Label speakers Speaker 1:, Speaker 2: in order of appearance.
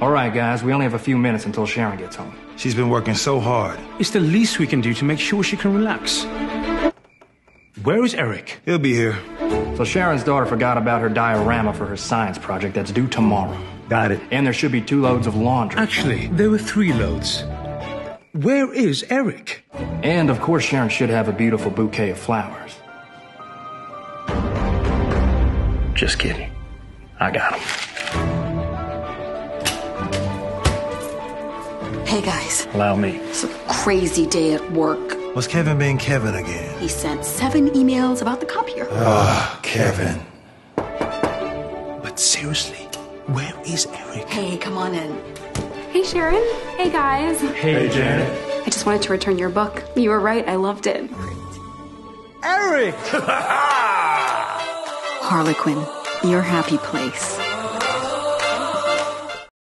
Speaker 1: All right, guys, we only have a few minutes until Sharon gets home.
Speaker 2: She's been working so hard.
Speaker 3: It's the least we can do to make sure she can relax. Where is Erik?
Speaker 2: He'll be here.
Speaker 1: So Sharon's daughter forgot about her diorama for her science project that's due tomorrow.
Speaker 2: Got it.
Speaker 1: And there should be two loads of laundry.
Speaker 3: Actually, there were three loads. Where is Erik?
Speaker 1: And of course, Sharon should have a beautiful bouquet of flowers. Just kidding. I got them.
Speaker 4: Hey guys,
Speaker 1: Allow me.
Speaker 4: it's a crazy day at work.
Speaker 2: Was Kevin being Kevin again?
Speaker 4: He sent seven emails about the copier.
Speaker 2: Ah, Kevin.
Speaker 3: But seriously, where is Erik?
Speaker 4: Hey, come on in.
Speaker 5: Hey, Sharon. Hey, guys.
Speaker 1: Hey, Janet.
Speaker 5: I just wanted to return your book. You were right. I loved it.
Speaker 3: Erik!
Speaker 4: Harlequin, your happy place.